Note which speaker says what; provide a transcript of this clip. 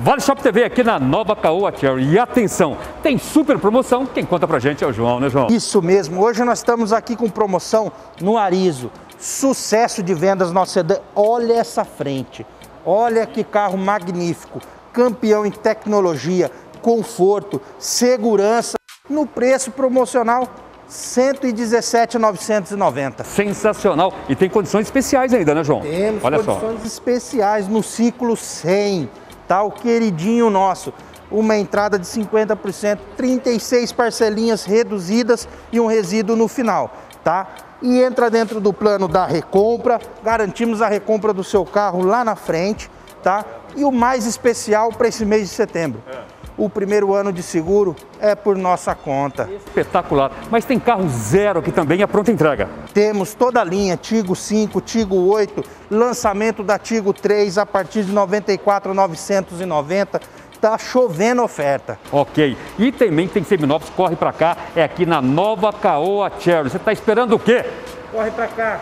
Speaker 1: Vale Shop TV aqui na Nova Caoa Cherry. E atenção, tem super promoção. Quem conta pra gente é o João, né, João?
Speaker 2: Isso mesmo. Hoje nós estamos aqui com promoção no Arizo. Sucesso de vendas nosso sedã. Olha essa frente. Olha que carro magnífico. Campeão em tecnologia, conforto, segurança. No preço promocional 117,990.
Speaker 1: Sensacional. E tem condições especiais ainda, né, João?
Speaker 2: Temos
Speaker 1: Olha
Speaker 2: condições especiais no ciclo 100, tá? O queridinho nosso. Uma entrada de 50%, 36 parcelinhas reduzidas e um resíduo no final, tá? E entra dentro do plano da recompra, garantimos a recompra do seu carro lá na frente, tá? E o mais especial para esse mês de setembro. O primeiro ano de seguro é por nossa conta.
Speaker 1: Espetacular. Mas tem carro zero aqui também, a pronta entrega.
Speaker 2: Temos toda a linha Tigo 5, Tigo 8, lançamento da Tigo 3 a partir de 94,990. Tá chovendo oferta.
Speaker 1: Ok. E também tem seminovos, corre pra cá, é aqui na Nova Caoa Cherry. Você tá esperando o quê?
Speaker 2: Corre pra cá.